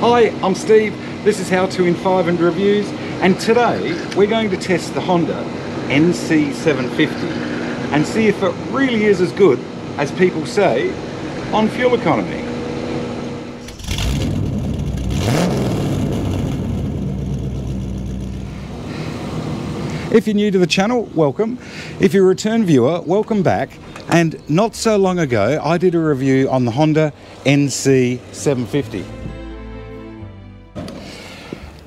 Hi, I'm Steve. This is How To in 500 Reviews, and today we're going to test the Honda NC750 and see if it really is as good as people say on fuel economy. If you're new to the channel, welcome. If you're a return viewer, welcome back. And not so long ago, I did a review on the Honda NC750.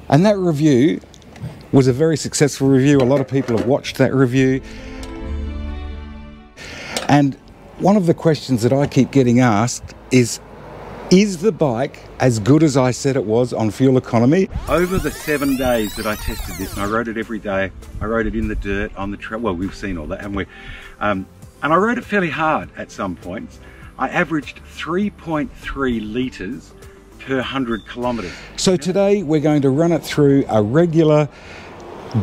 And that review was a very successful review. A lot of people have watched that review. And one of the questions that I keep getting asked is is the bike as good as I said it was on fuel economy? Over the seven days that I tested this, and I rode it every day, I rode it in the dirt, on the trail. Well, we've seen all that, haven't we, um, and I rode it fairly hard at some points. I averaged 3.3 litres per 100 kilometres. So today we're going to run it through a regular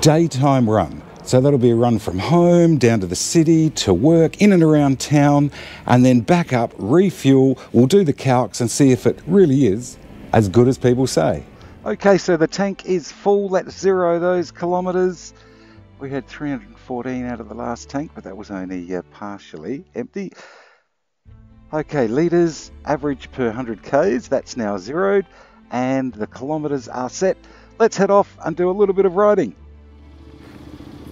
daytime run. So that'll be a run from home down to the city to work, in and around town, and then back up, refuel. We'll do the calcs and see if it really is as good as people say. Okay, so the tank is full. Let's zero those kilometres. We had 314 out of the last tank, but that was only uh, partially empty. Okay, litres average per 100 Ks, that's now zeroed, and the kilometres are set. Let's head off and do a little bit of riding.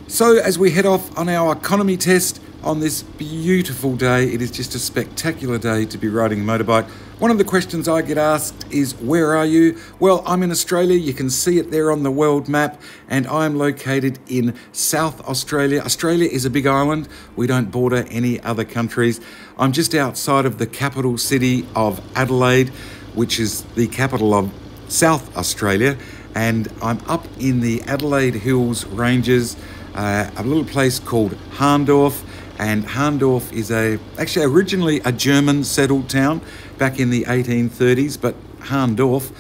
So as we head off on our economy test on this beautiful day, it is just a spectacular day to be riding a motorbike. One of the questions I get asked is, where are you? Well, I'm in Australia. You can see it there on the world map, and I'm located in South Australia. Australia is a big island. We don't border any other countries. I'm just outside of the capital city of Adelaide, which is the capital of South Australia, and I'm up in the Adelaide Hills Ranges uh, a little place called Hahndorf. And Hahndorf is a actually originally a German settled town back in the 1830s, but Hahndorf,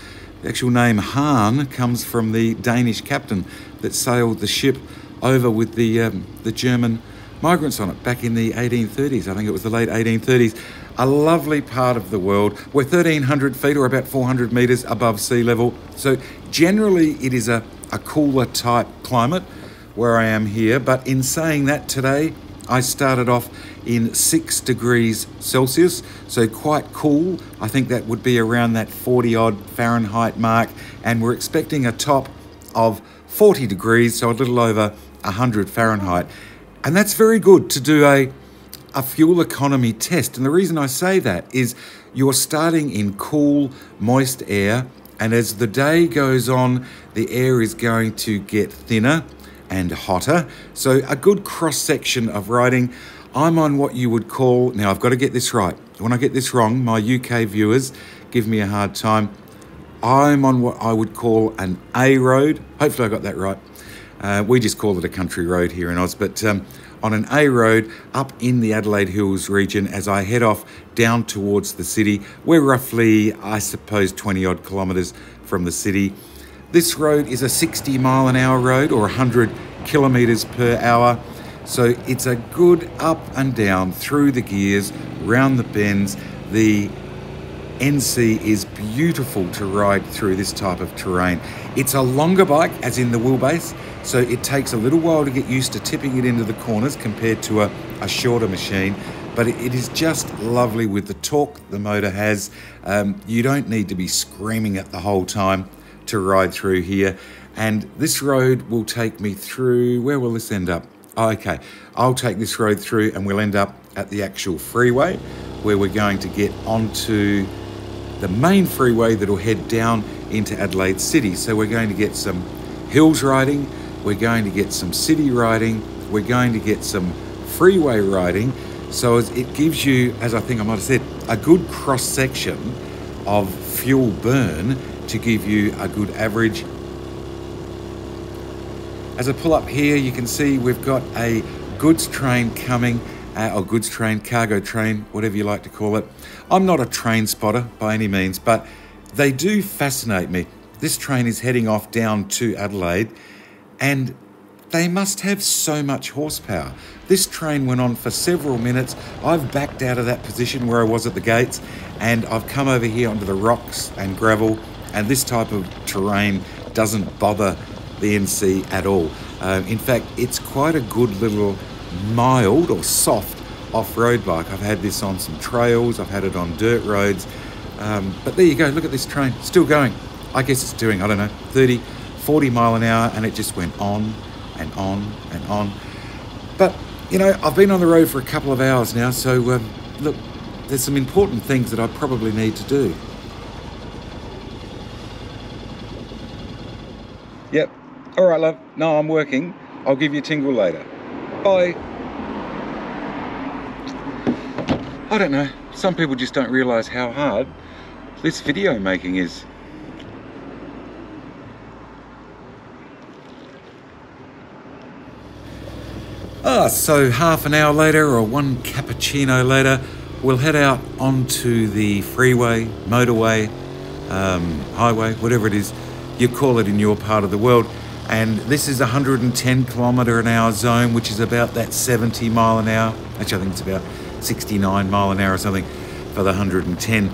the actual name Hahn, comes from the Danish captain that sailed the ship over with the um, the German migrants on it back in the 1830s. I think it was the late 1830s. A lovely part of the world. We're 1,300 feet or about 400 metres above sea level. So generally, it is a, a cooler type climate where I am here. But in saying that, today I started off in six degrees Celsius, so quite cool. I think that would be around that 40 odd Fahrenheit mark, and we're expecting a top of 40 degrees, so a little over 100 Fahrenheit. And that's very good to do a, a fuel economy test. And the reason I say that is you're starting in cool, moist air, and as the day goes on, the air is going to get thinner and hotter. So a good cross section of riding. I'm on what you would call, now I've got to get this right. When I get this wrong, my UK viewers give me a hard time. I'm on what I would call an A road. Hopefully I got that right. Uh, we just call it a country road here in Oz, but um, on an A road up in the Adelaide Hills region as I head off down towards the city. We're roughly, I suppose, 20 odd kilometres from the city. This road is a 60 mile an hour road or 100 kilometres per hour. So it's a good up and down through the gears, round the bends. The NC is beautiful to ride through this type of terrain. It's a longer bike, as in the wheelbase, so it takes a little while to get used to tipping it into the corners compared to a, a shorter machine. But it, is just lovely with the torque the motor has. Um, you don't need to be screaming it the whole time to ride through here. And this road will take me through, where will this end up? Oh, okay, I'll take this road through and we'll end up at the actual freeway where we're going to get onto the main freeway that'll head down into Adelaide City. So we're going to get some hills riding, we're going to get some city riding, we're going to get some freeway riding. So it gives you, as I think I might have said, a good cross section of fuel burn to give you a good average. As I pull up here, you can see we've got a goods train coming, uh, or goods train, cargo train, whatever you like to call it. I'm not a train spotter by any means, but they do fascinate me. This train is heading off down to Adelaide, and they must have so much horsepower. This train went on for several minutes. I've backed out of that position where I was at the gates, and I've come over here onto the rocks and gravel and this type of terrain doesn't bother the NC at all. Um, in fact, it's quite a good little mild or soft off-road bike. I've had this on some trails, I've had it on dirt roads, um, but there you go, look at this train, still going. I guess it's doing, I don't know, 30, 40 mile an hour, and it just went on and on and on. But, you know, I've been on the road for a couple of hours now, so um, look, there's some important things that I probably need to do. Yep. All right, love. No, I'm working. I'll give you a tingle later. Bye. I don't know. Some people just don't realise how hard this video making is. Ah, so half an hour later or one cappuccino later, we'll head out onto the freeway, motorway, um, highway, whatever it is you call it in your part of the world. And this is 110 kilometre an hour zone, which is about that 70 mile an hour. Actually, I think it's about 69 mile an hour or something for the 110.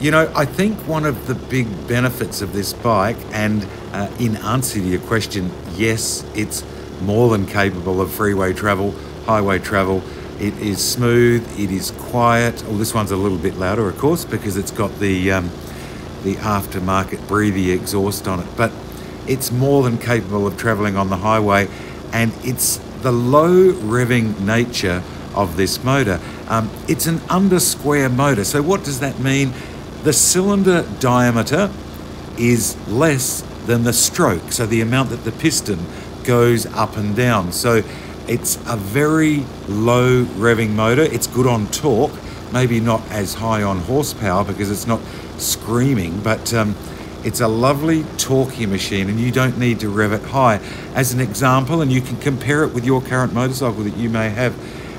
You know, I think one of the big benefits of this bike, and uh, in answer to your question, yes, it's more than capable of freeway travel, highway travel. It is smooth, it is quiet. Oh, this one's a little bit louder, of course, because it's got the um, the aftermarket breathy exhaust on it. But it's more than capable of travelling on the highway, and it's the low revving nature of this motor. Um, it's an under square motor. So, what does that mean? The cylinder diameter is less than the stroke, so the amount that the piston goes up and down. So, it's a very low revving motor. It's good on torque, maybe not as high on horsepower because it's not screaming, but um, it's a lovely torquey machine and you don't need to rev it high. As an example, and you can compare it with your current motorcycle that you may have,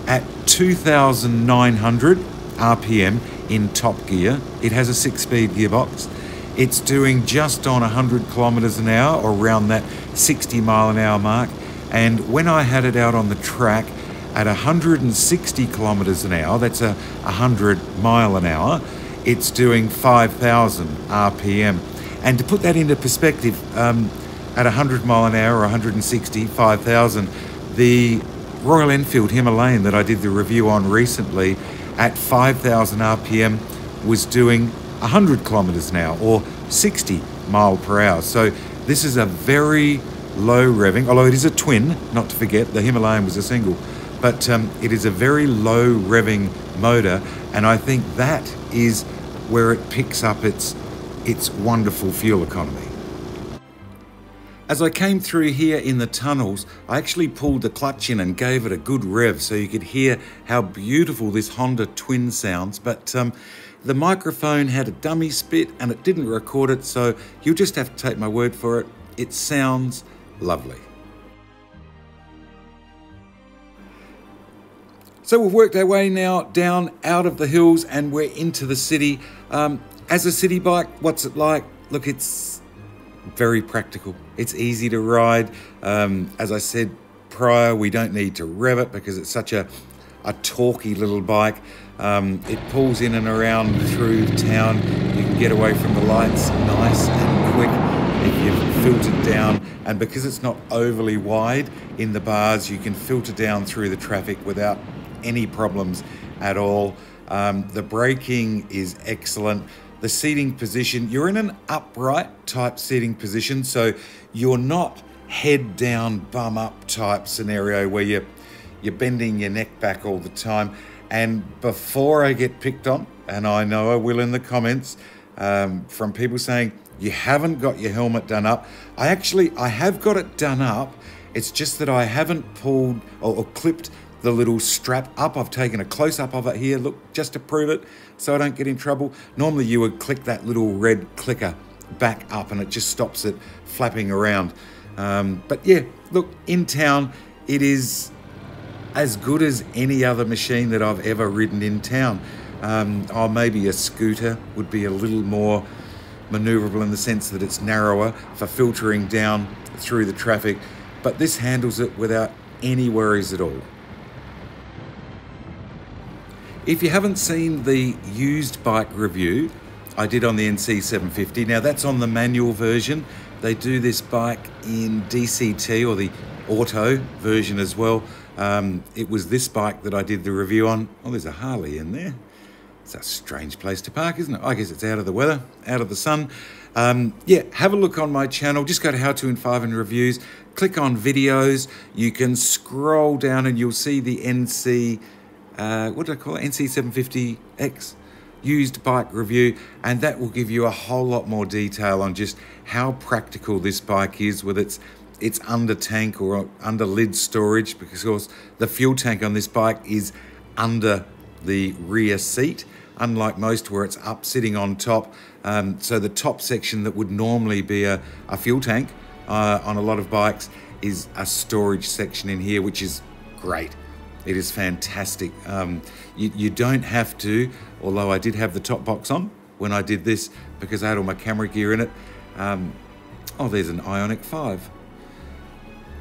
at 2,900 RPM in top gear, it has a six speed gearbox. It's doing just on 100 kilometers an hour or around that 60 mile an hour mark. And when I had it out on the track at 160 kilometers an hour, that's a 100 mile an hour, it's doing 5,000 RPM. And to put that into perspective, um, at 100 mile an hour or 160, 5,000, the Royal Enfield Himalayan that I did the review on recently at 5,000 RPM was doing 100 kilometers an hour or 60 mile per hour. So this is a very low revving, although it is a twin, not to forget, the Himalayan was a single, but um, it is a very low revving motor, and I think that is where it picks up its, its wonderful fuel economy. As I came through here in the tunnels, I actually pulled the clutch in and gave it a good rev so you could hear how beautiful this Honda Twin sounds. But um, the microphone had a dummy spit and it didn't record it, so you'll just have to take my word for it. It sounds lovely. So we've worked our way now down out of the hills and we're into the city. Um, as a city bike, what's it like? Look, it's very practical. It's easy to ride. Um, as I said prior, we don't need to rev it because it's such a, a torquey little bike. Um, it pulls in and around through town. You can get away from the lights nice and quick if you've filtered down. And because it's not overly wide in the bars, you can filter down through the traffic without any problems at all. Um, the braking is excellent. The seating position, you're in an upright type seating position, so you're not head down, bum up type scenario where you're, you're bending your neck back all the time. And before I get picked on, and I know I will in the comments, um, from people saying, you haven't got your helmet done up. I actually, I have got it done up. It's just that I haven't pulled or, or clipped the little strap up. I've taken a close up of it here, look, just to prove it so I don't get in trouble. Normally you would click that little red clicker back up and it just stops it flapping around. Um, but yeah, look, in town, it is as good as any other machine that I've ever ridden in town. Um, oh, maybe a scooter would be a little more maneuverable in the sense that it's narrower for filtering down through the traffic, but this handles it without any worries at all. If you haven't seen the used bike review I did on the NC750. Now that's on the manual version. They do this bike in DCT or the auto version as well. Um, it was this bike that I did the review on. Oh, there's a Harley in there. It's a strange place to park, isn't it? I guess it's out of the weather, out of the sun. Um, yeah, have a look on my channel. Just go to How To in 5 and Reviews. Click on videos. You can scroll down and you'll see the NC, uh, what do I call it? NC750X used bike review. And that will give you a whole lot more detail on just how practical this bike is with its its under tank or under lid storage because of course the fuel tank on this bike is under the rear seat unlike most where it's up sitting on top. Um, so the top section that would normally be a, a fuel tank uh, on a lot of bikes is a storage section in here, which is great. It is fantastic. Um, you, you don't have to, although I did have the top box on when I did this because I had all my camera gear in it. Um, oh, there's an Ioniq 5.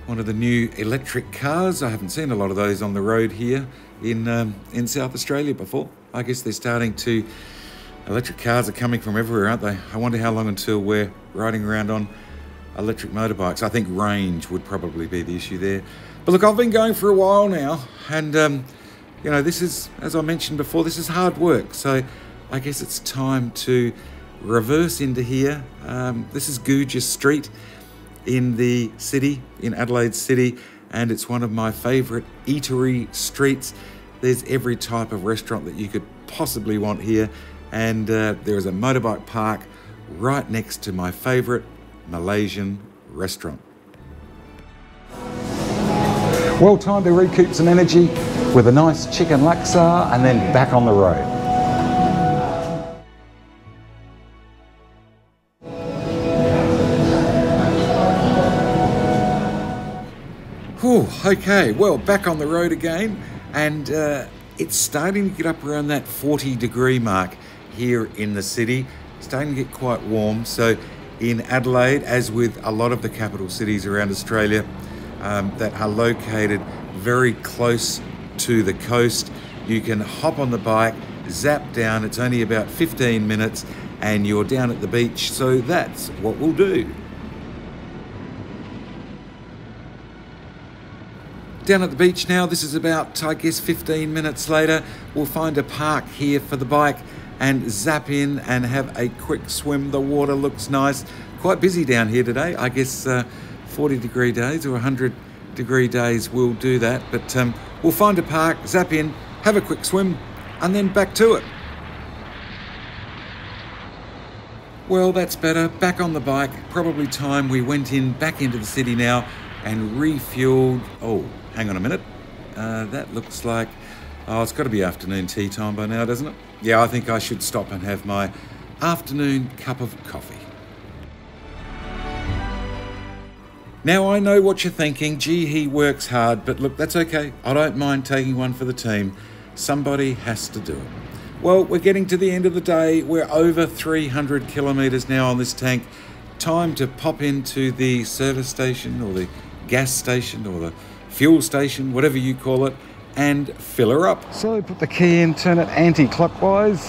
One of the new electric cars. I haven't seen a lot of those on the road here in, um, in South Australia before. I guess they're starting to. Electric cars are coming from everywhere, aren't they? I wonder how long until we're riding around on electric motorbikes. I think range would probably be the issue there. But look, I've been going for a while now, and um, you know, this is, as I mentioned before, this is hard work. So I guess it's time to reverse into here. Um, this is Gouger Street in the city, in Adelaide City, and it's one of my favourite eatery streets. There's every type of restaurant that you could possibly want here, and uh, there is a motorbike park right next to my favourite Malaysian restaurant. Well, time to recoup some energy with a nice chicken laksa and then back on the road. Whew, okay, well, back on the road again and uh, it's starting to get up around that 40 degree mark here in the city. starting to get quite warm. So in Adelaide, as with a lot of the capital cities around Australia um, that are located very close to the coast, you can hop on the bike, zap down. It's only about 15 minutes and you're down at the beach. So that's what we'll do. Down at the beach now, this is about, I guess, 15 minutes later. We'll find a park here for the bike and zap in and have a quick swim. The water looks nice. Quite busy down here today. I guess uh, 40 degree days or 100 degree days will do that. But um, we'll find a park, zap in, have a quick swim, and then back to it. Well, that's better. Back on the bike. Probably time we went in back into the city now and refueled. Oh, hang on a minute. Uh, that looks like, oh, it's got to be afternoon tea time by now, doesn't it? Yeah, I think I should stop and have my afternoon cup of coffee. Now I know what you're thinking, gee, he works hard, but look, that's okay. I don't mind taking one for the team. Somebody has to do it. Well, we're getting to the end of the day. We're over 300 kilometres now on this tank. Time to pop into the service station or the gas station or the fuel station, whatever you call it, and fill her up. So put the key in, turn it anti-clockwise.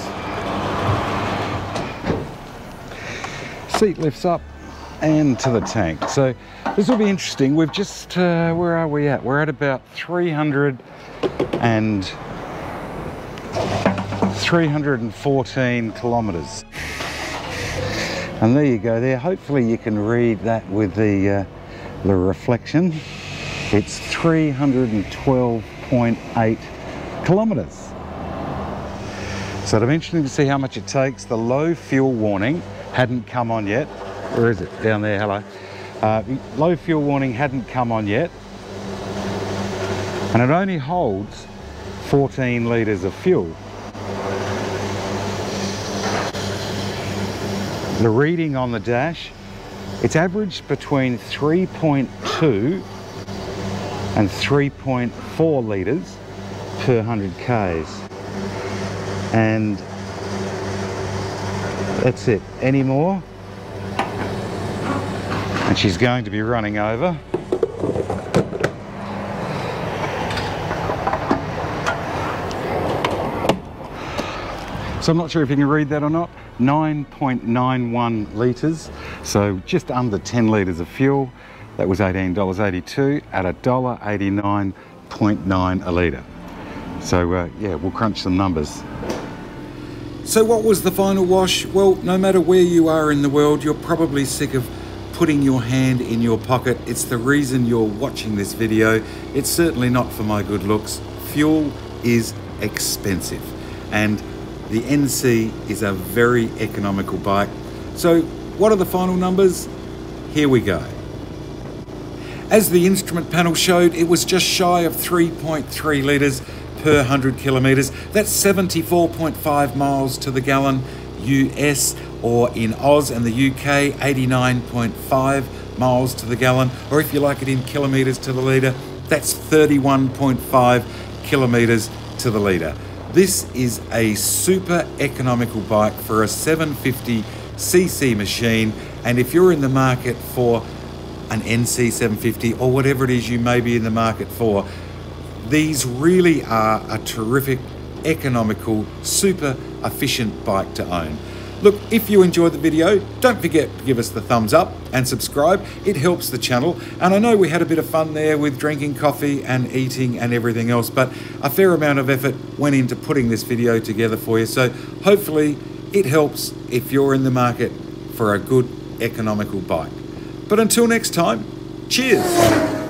Seat lifts up and to the tank. So this will be interesting. We've just, uh, where are we at? We're at about 300 and 314 kilometres. And there you go there. Hopefully you can read that with the, uh, the reflection. It's 312.8 kilometres. So it'll be interesting to see how much it takes. The low fuel warning hadn't come on yet. Where is it? Down there, hello. Uh, low fuel warning hadn't come on yet. And it only holds 14 litres of fuel. The reading on the dash, it's averaged between 3.2 and 3.4 litres per 100 Ks. And that's it. Any more? And she's going to be running over. So I'm not sure if you can read that or not. 9.91 litres, so just under 10 litres of fuel. That was $18.82 at $1.89.9 a litre. So uh, yeah, we'll crunch some numbers. So what was the final wash? Well, no matter where you are in the world, you're probably sick of putting your hand in your pocket. It's the reason you're watching this video. It's certainly not for my good looks. Fuel is expensive and the NC is a very economical bike. So what are the final numbers? Here we go. As the instrument panel showed, it was just shy of 3.3 litres per 100 kilometres. That's 74.5 miles to the gallon US or in Oz and the UK 89.5 miles to the gallon or if you like it in kilometres to the litre that's 31.5 kilometres to the litre. This is a super economical bike for a 750cc machine and if you're in the market for an NC 750 or whatever it is you may be in the market for, these really are a terrific, economical, super efficient bike to own. Look, if you enjoyed the video, don't forget to give us the thumbs up and subscribe. It helps the channel. And I know we had a bit of fun there with drinking coffee and eating and everything else, but a fair amount of effort went into putting this video together for you. So hopefully it helps if you're in the market for a good economical bike. But until next time, cheers.